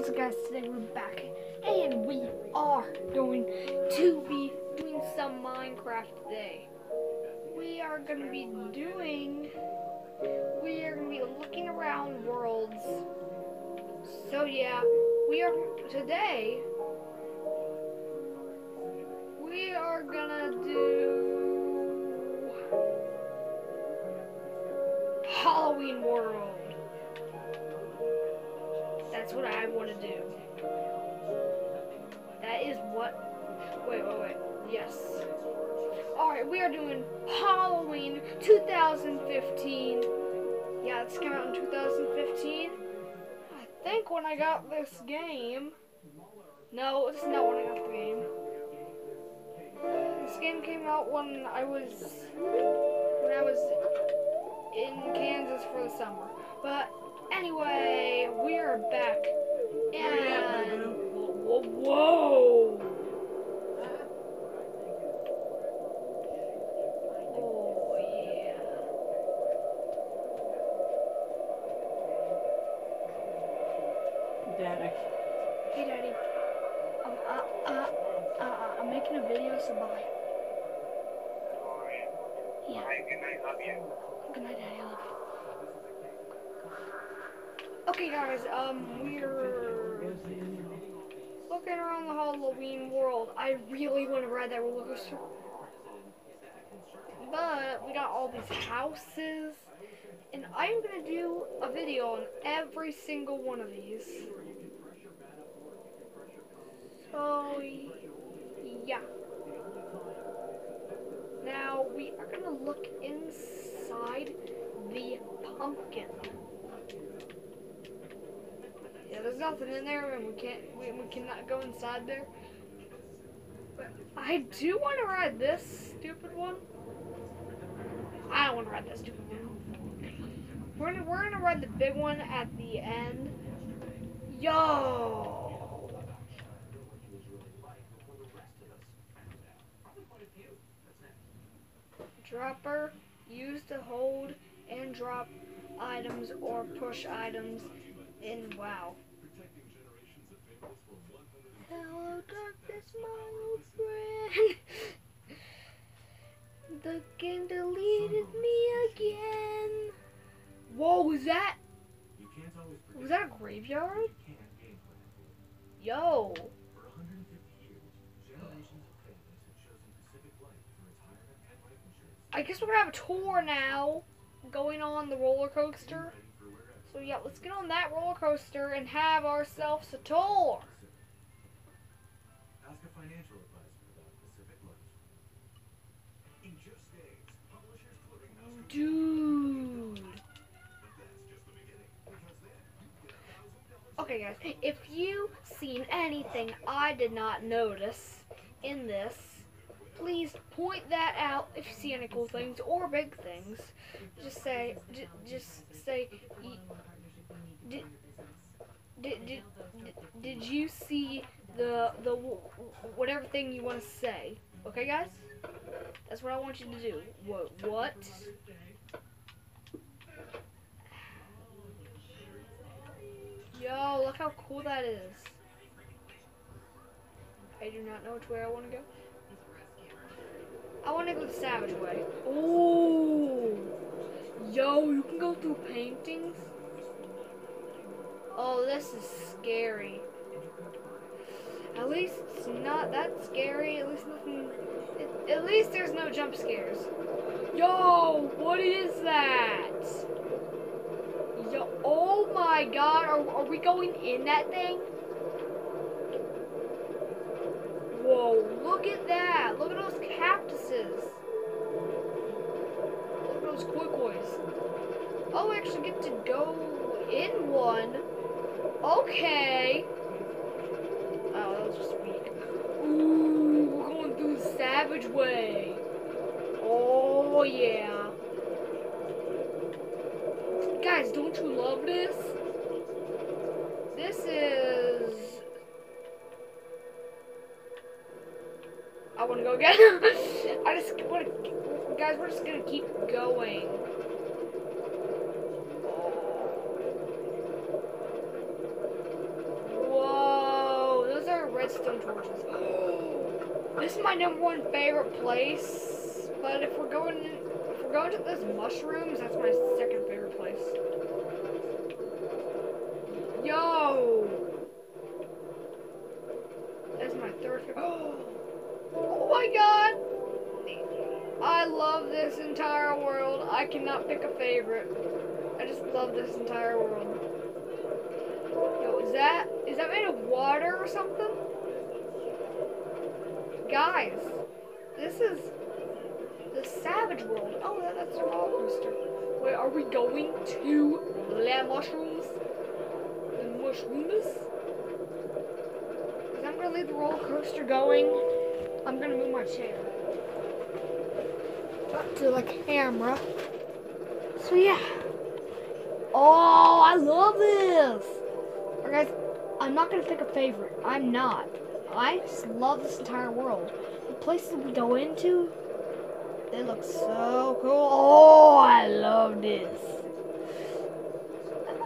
What's up guys, today we're back and we are going to be doing some Minecraft today. We are going to be doing, we are going to be looking around worlds. So yeah, we are, today, we are gonna do Halloween World. That's what I want to do. That is what. Wait, wait, wait. Yes. Alright, we are doing Halloween 2015. Yeah, it's came out in 2015. I think when I got this game. No, it's not when I got the game. This game came out when I was. When I was in Kansas for the summer. But Anyway, we are back. And whoa, whoa, Oh yeah. Daddy. Hey, Daddy. Um, uh, uh, uh, uh, I'm making a video, so bye. Yeah. Good night, love you. Good night, Daddy. I love you. Okay, guys. Um, we're looking around the Halloween world. I really want to ride that roller coaster. But we got all these houses. And I'm going to do a video on every single one of these. So, yeah. Now, we are going to look inside the pumpkin. Yeah, there's nothing in there, and we can't, we, we cannot go inside there. But I do want to ride this stupid one. I don't want to ride that stupid one. We're gonna, we're gonna ride the big one at the end. Yo! Dropper used to hold and drop items or push items in WoW. Hello, darkness, my old friend. the game deleted me again. Whoa, was that? Was that a graveyard? Yo. I guess we're gonna have a tour now, going on the roller coaster. So yeah, let's get on that roller coaster and have ourselves a tour. Financial advisor about Pacific Lunch. In just days, Publishers Clearing House oh, Dude. But that's just the beginning. Because then you get a thousand dollars Okay guys, if you've seen anything I did not notice in this, please point that out if you see any cool things or big things. Just say, j- just say, did, did, did, did you see the, the, whatever thing you want to say. Okay guys? That's what I want you to do. What? What? Yo, look how cool that is. I do not know which way I want to go. I want to go the Savage way. Oh, yo, you can go through paintings. Oh, this is scary. At least it's not that scary. At least nothing. At, least there's no jump scares. Yo, what is that? Yo, oh my God, are, are we going in that thing? Whoa, look at that. Look at those cactuses. Look at those koi kois. Oh, we actually get to go in one. Okay. Oh, that was just weak. Ooh, we're going through way. Oh, yeah. Guys, don't you love this? This is I want to go again. I just want to, guys. We're just gonna keep going. stone torches. Oh. This is my number one favorite place. But if we're going, if we're going to those mushrooms, that's my second favorite place. Yo. That's my third favorite. Oh my god. I love this entire world. I cannot pick a favorite. I just love this entire world. Yo, is that is that made of water or something? Guys, this is the Savage World. Oh, that, that's a roller coaster. Wait, are we going to the mushrooms? The mushrooms? I'm gonna leave the roller coaster going. I'm gonna move my chair up to the camera. So yeah. Oh, I love this. Alright, guys, I'm not gonna pick a favorite. I'm not. I just love this entire world. The places we go into, they look so cool. Oh, I love this.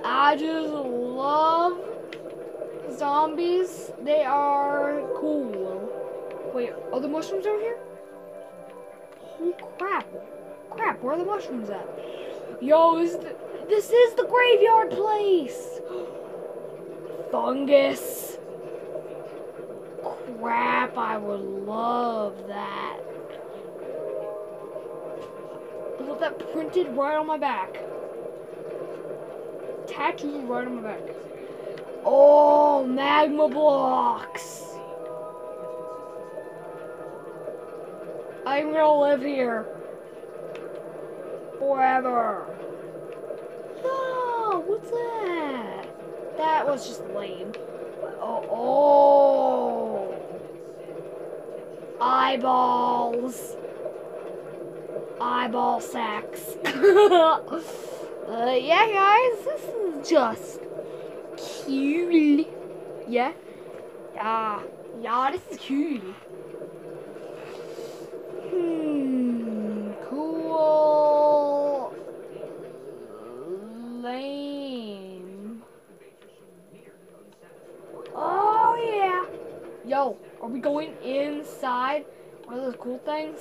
I just love zombies. They are cool. Wait, are the mushrooms over here? Holy crap. Crap, where are the mushrooms at? Yo, is the, this is the graveyard place. Fungus. Crap, I would love that. I love that printed right on my back. Tattooed right on my back. Oh, magma blocks. I'm gonna live here. Forever. Oh, what's that? That was just lame. Oh, oh. Eyeballs. Eyeball sacks. uh, yeah, guys, this is just cool. Yeah? Yeah. Yeah, this is cool. Hmm, cool. Lame. Oh, yeah. Yo, are we going inside one of those cool things?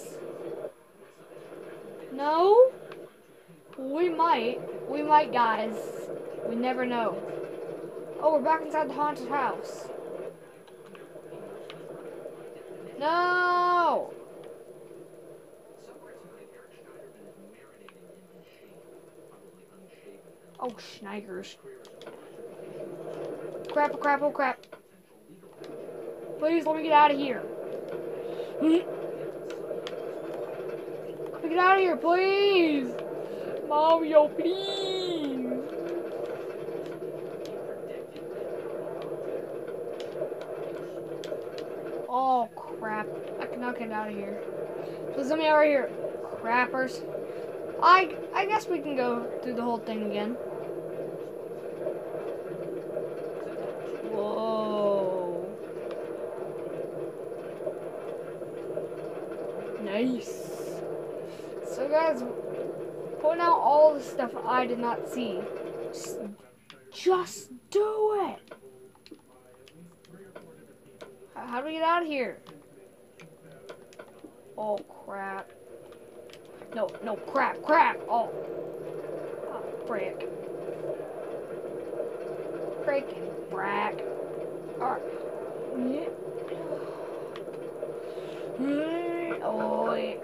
No? We might. We might, guys. We never know. Oh, we're back inside the haunted house. No! Oh, Schneigers. Crap, oh crap, oh crap. Please, let me get out of here. Let me get out of here, please. Mario, please. Oh, crap. I cannot get out of here. Please let me out of here. Crappers. I, I guess we can go through the whole thing again. Whoa. Nice. So guys, point out all the stuff I did not see. Just, just do it. How, do we get out of here? Oh crap. No, no, crap, crap. Oh. Oh, frick. Freaking brack. Alright. Oh, yeah.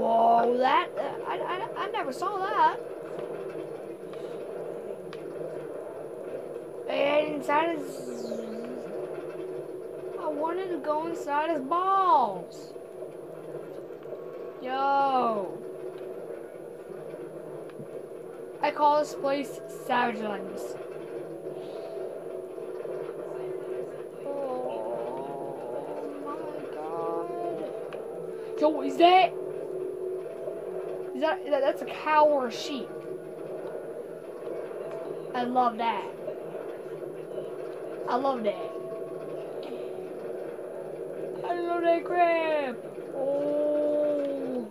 Whoa, that, uh, I, I, I never saw that. And inside his, I wanted to go inside his balls. Yo. I call this place Savage Lands. Oh my god. Yo, is that? Is that, that that's a cow or a sheep? I love that. I love that. I love that crap. Oh.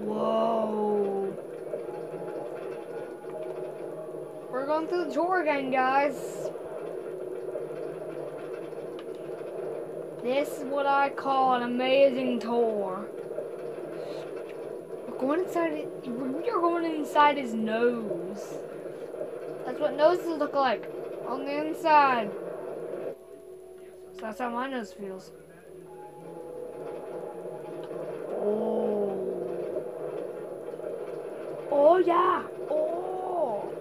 Whoa. We're going through the tour again, guys. This is what I call an amazing tour. We're going inside. You're going inside his nose. That's what noses look like on the inside. So that's how my nose feels. Oh. Oh yeah. Oh.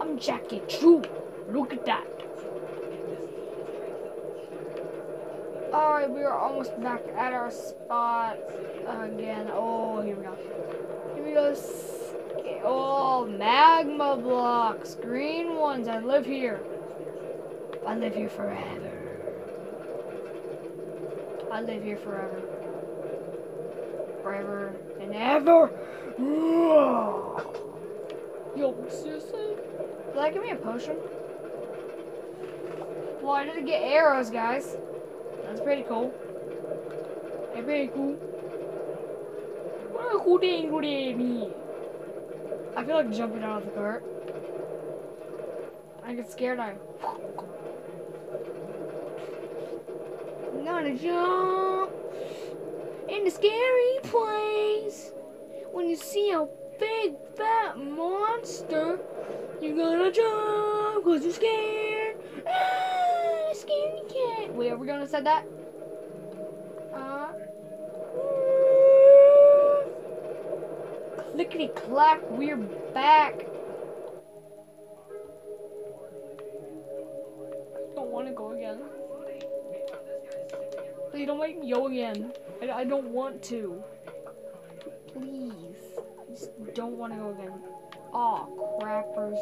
I'm Jackie True. Look at that. Alright, we are almost back at our spot again. Oh, here we go. Here we go. Oh, magma blocks. Green ones. I live here. I live here forever. I live here forever. Forever and ever. Yo, seriously? Did that give me a potion? Why didn't get arrows, guys. That's pretty cool. That's pretty cool. What a cool thing, cool thing. I feel like jumping out of the cart. I get scared. I. I'm gonna jump in the scary place. When you see a big fat monster, you're gonna jump because you're scared. Scaredy cat. Wait, are we gonna say that? Uh. Clickety clack, we're back. Don't want to go again. Please don't make me go again. I, I don't want to. Please. I just don't want to go again. Aw, crappers.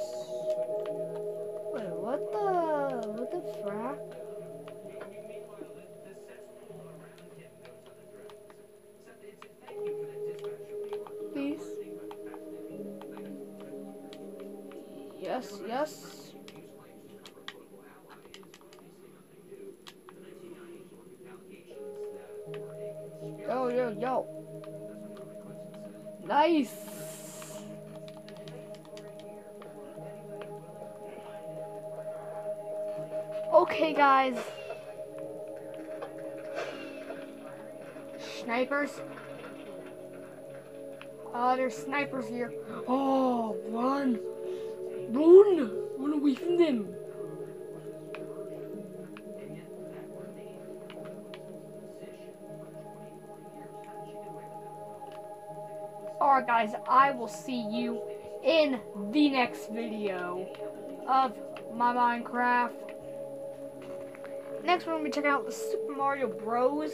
Wait, what the, what the frack? Yes, yes. Yo, yo, yo. Nice. Okay, guys. Snipers. Oh, there's snipers here. Oh, run. Run. Run away from them. Alright guys, I will see you in the next video of my Minecraft. Next we're going to be checking out the Super Mario Bros.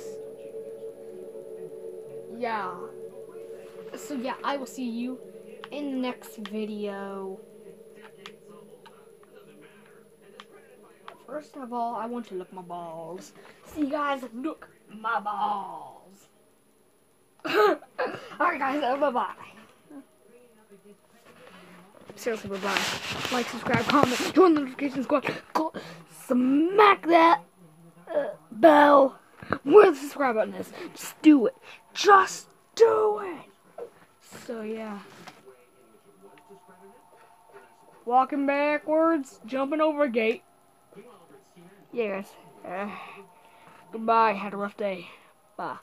Yeah. So yeah, I will see you in the next video. First of all, I want to look my balls. See you guys, look my balls. Alright guys, uh, bye bye. Seriously, bye bye. Like, subscribe, comment, join the notification squad, smack that uh, bell. Where the subscribe button is. Just do it. Just do it. So yeah. Walking backwards, jumping over a gate. Yeah, guys. Uh, goodbye. Had a rough day. Bye.